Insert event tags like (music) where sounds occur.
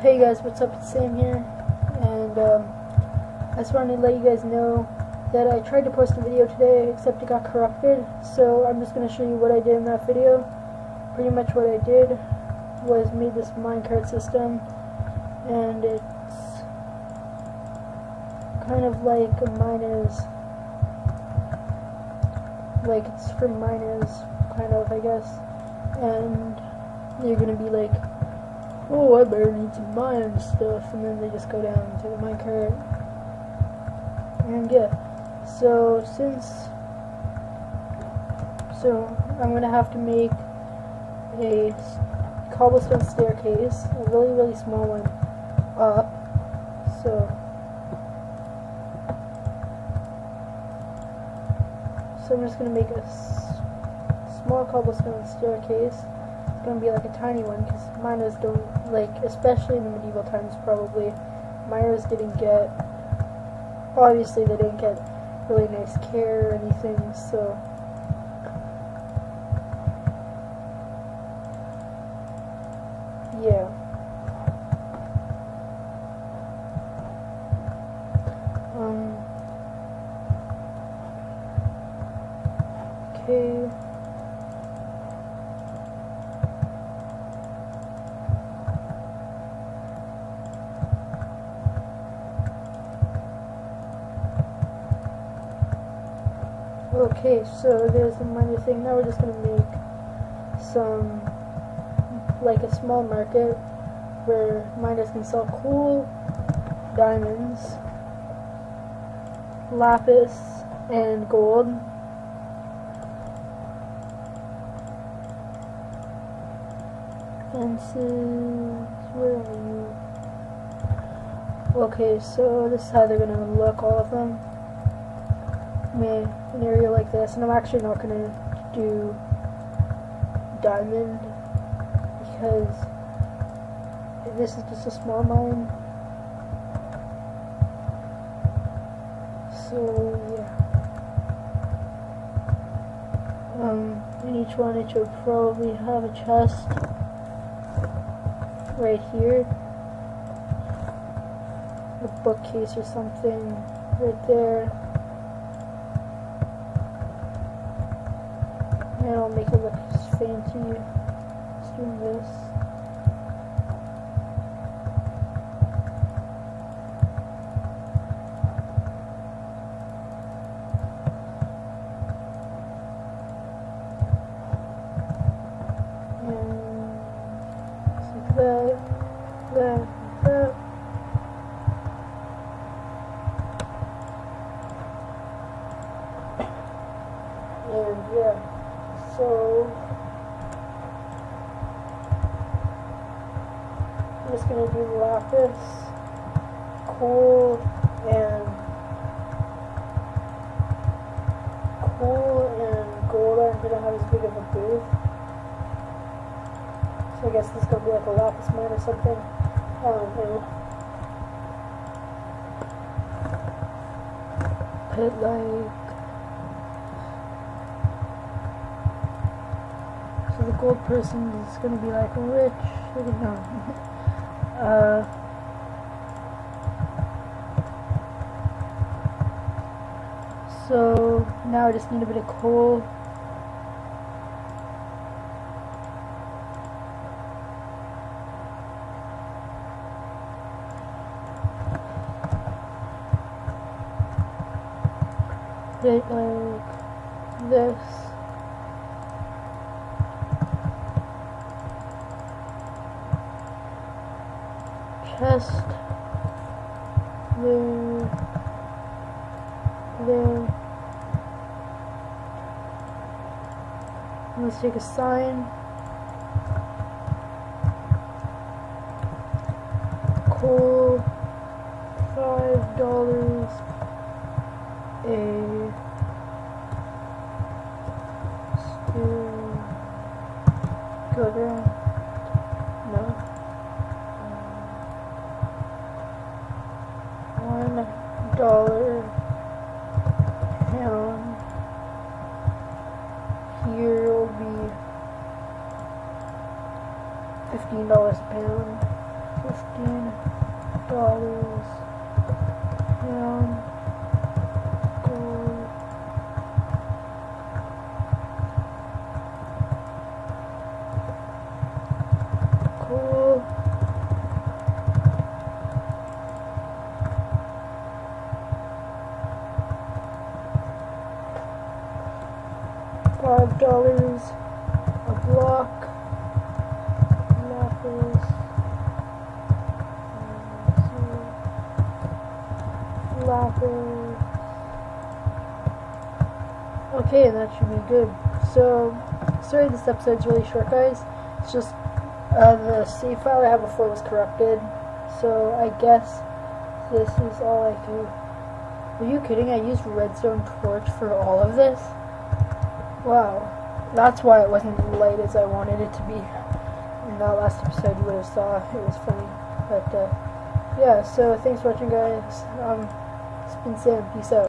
Hey guys, what's up? It's Sam here, and um, I just wanted to let you guys know that I tried to post a video today, except it got corrupted. So I'm just gonna show you what I did in that video. Pretty much what I did was made this minecart system, and it's kind of like a miners, like it's for miners, kind of, I guess. And you're gonna be like, oh, I better need to mine stuff, and then they just go down to the minecart. And yeah, so since, so I'm gonna have to make a cobblestone staircase, a really, really small one, up, so, so I'm just gonna make a small cobblestone staircase, it's gonna be like a tiny one, because miners don't, like, especially in the medieval times probably, Myra's didn't get, obviously they didn't get really nice care or anything, so, yeah. Um, okay. Okay, so there's the minor thing. Now we're just gonna make some, like a small market where miners can sell cool diamonds, lapis, and gold. Fences, where are you? Okay, so this is how they're gonna look, all of them an area like this, and I'm actually not gonna do diamond because this is just a small mine. So yeah. Um, in each one it should probably have a chest right here. A bookcase or something right there. And I'll make it look fancy. Let's do this. And. Uh, (coughs) and yeah so I'm just gonna do lapis, coal, and coal and gold aren't gonna have as big of a booth. So I guess this is gonna be like a lapis mine or something. I don't know. Put like So the gold person is gonna be like rich. (laughs) Uh, so now I just need a bit of coal. Like this. Chest there there let's take a sign. Coal five dollars. A one dollar pound. Here will be fifteen dollars a pound. Fifteen dollars pound gold. A block, lapis, lapis. Okay, that should be good. So, sorry this episode's really short, guys. It's just uh, the save file I had before was corrupted, so I guess this is all I do. Are you kidding? I used redstone torch for all of this? Wow. That's why it wasn't as light as I wanted it to be. In that last episode you would have saw it was funny. But uh, yeah, so thanks for watching guys. Um, it's been Sam. Peace out.